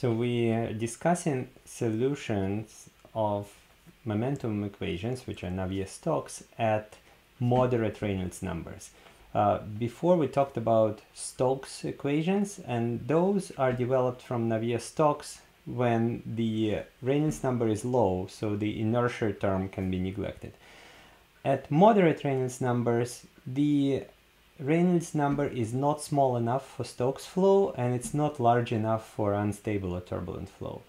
So we are discussing solutions of momentum equations, which are Navier-Stokes, at moderate Reynolds numbers. Uh, before we talked about Stokes equations, and those are developed from Navier-Stokes when the Reynolds number is low, so the inertia term can be neglected. At moderate Reynolds numbers, the Reynolds number is not small enough for Stokes flow and it's not large enough for unstable or turbulent flow.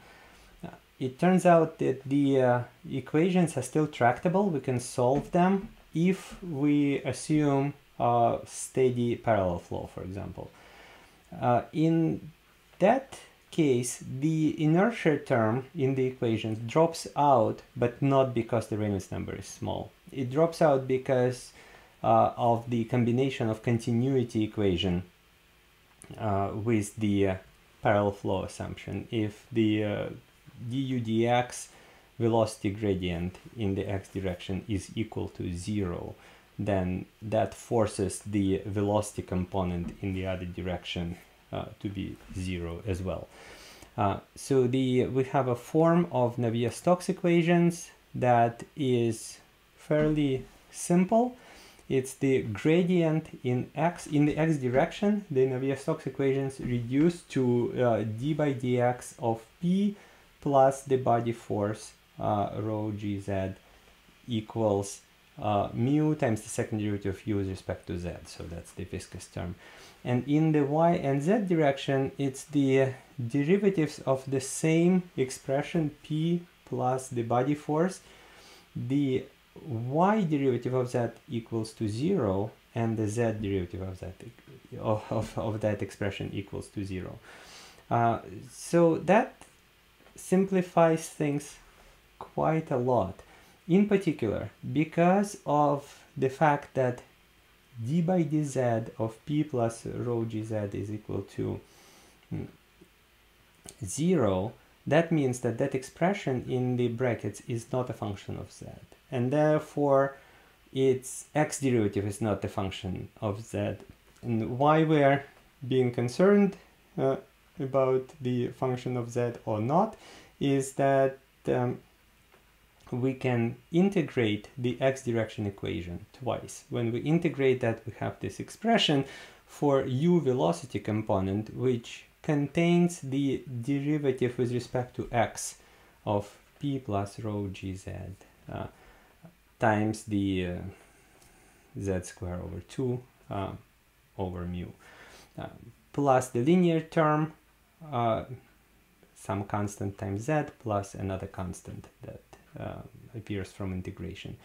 Uh, it turns out that the uh, equations are still tractable. We can solve them if we assume a steady parallel flow, for example. Uh, in that case, the inertia term in the equations drops out, but not because the Reynolds number is small. It drops out because uh, of the combination of continuity equation uh, with the uh, parallel flow assumption. If the uh, du dx velocity gradient in the x direction is equal to zero, then that forces the velocity component in the other direction uh, to be zero as well. Uh, so the we have a form of Navier-Stokes equations that is fairly simple it's the gradient in x in the x direction the Navier-Stokes equations reduce to uh, d by dx of p plus the body force uh, rho gz equals uh, mu times the second derivative of u with respect to z. So that's the viscous term. And in the y and z direction it's the derivatives of the same expression p plus the body force. The y derivative of that equals to 0 and the z derivative of that of, of that expression equals to 0. Uh, so that simplifies things quite a lot. In particular, because of the fact that d by dz of p plus rho gz is equal to mm, 0, that means that that expression in the brackets is not a function of z and therefore its x derivative is not the function of z. And why we're being concerned uh, about the function of z or not is that um, we can integrate the x direction equation twice. When we integrate that, we have this expression for u velocity component, which contains the derivative with respect to x of p plus rho gz. Uh, times the uh, z square over 2 uh, over mu. Uh, plus the linear term uh, some constant times z plus another constant that uh, appears from integration.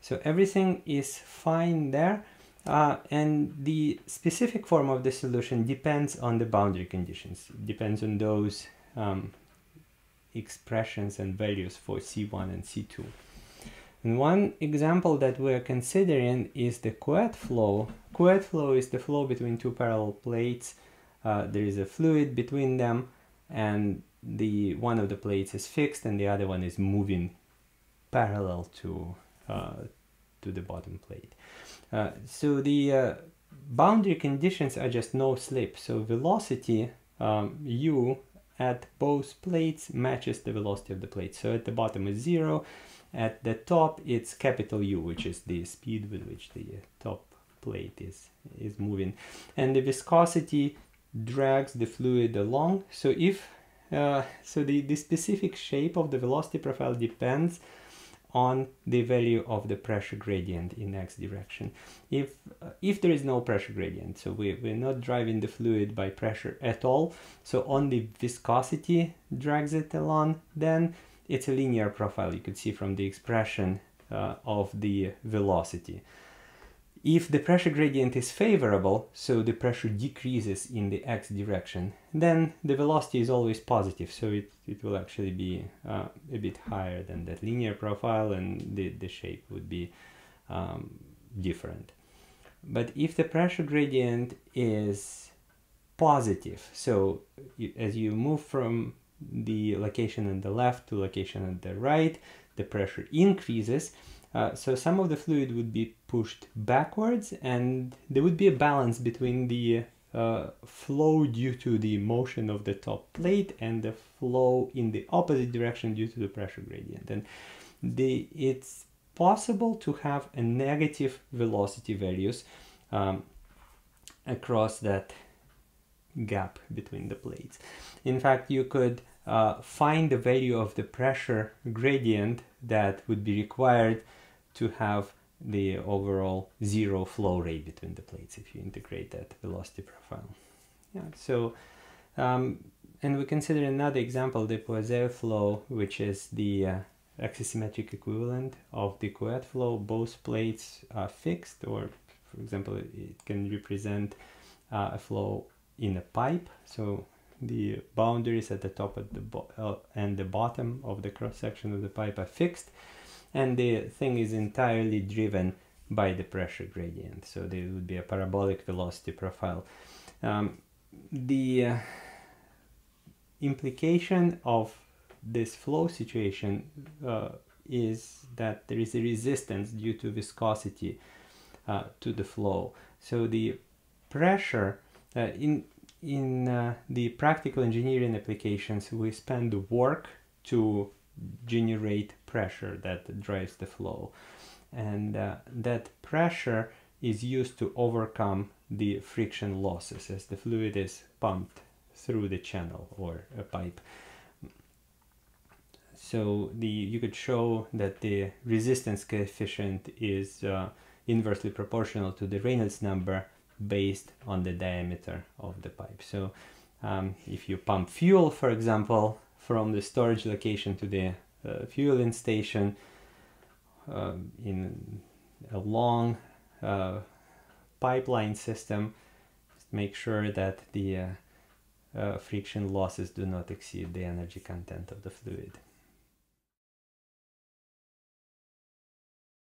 So everything is fine there uh, and the specific form of the solution depends on the boundary conditions. It depends on those um, expressions and values for c1 and c2 and one example that we're considering is the Couette flow. Couette flow is the flow between two parallel plates. Uh, there is a fluid between them and the one of the plates is fixed and the other one is moving parallel to uh, to the bottom plate. Uh, so the uh, boundary conditions are just no slip. So velocity um, u at both plates matches the velocity of the plate. So at the bottom is zero at the top, it's capital U, which is the speed with which the top plate is, is moving. And the viscosity drags the fluid along. So if uh, so the, the specific shape of the velocity profile depends on the value of the pressure gradient in x direction. If uh, if there is no pressure gradient, so we, we're not driving the fluid by pressure at all, so only viscosity drags it along, then it's a linear profile you could see from the expression uh, of the velocity. If the pressure gradient is favorable, so the pressure decreases in the x direction, then the velocity is always positive, so it, it will actually be uh, a bit higher than that linear profile and the, the shape would be um, different. But if the pressure gradient is positive, so you, as you move from the location on the left to location on the right, the pressure increases. Uh, so some of the fluid would be pushed backwards and there would be a balance between the uh, flow due to the motion of the top plate and the flow in the opposite direction due to the pressure gradient. And the it's possible to have a negative velocity values um, across that gap between the plates. In fact, you could uh, find the value of the pressure gradient that would be required to have the overall zero flow rate between the plates if you integrate that velocity profile. Yeah, so, um, and we consider another example, the Poiseuille flow, which is the uh, axisymmetric equivalent of the Couette flow. Both plates are fixed, or for example, it can represent uh, a flow in a pipe. So the boundaries at the top of the uh, and the bottom of the cross section of the pipe are fixed and the thing is entirely driven by the pressure gradient so there would be a parabolic velocity profile um, the uh, implication of this flow situation uh, is that there is a resistance due to viscosity uh, to the flow so the pressure in in uh, the practical engineering applications, we spend work to generate pressure that drives the flow. And uh, that pressure is used to overcome the friction losses as the fluid is pumped through the channel or a pipe. So the you could show that the resistance coefficient is uh, inversely proportional to the Reynolds number based on the diameter of the pipe. So um, if you pump fuel, for example, from the storage location to the uh, fueling station um, in a long uh, pipeline system, make sure that the uh, uh, friction losses do not exceed the energy content of the fluid.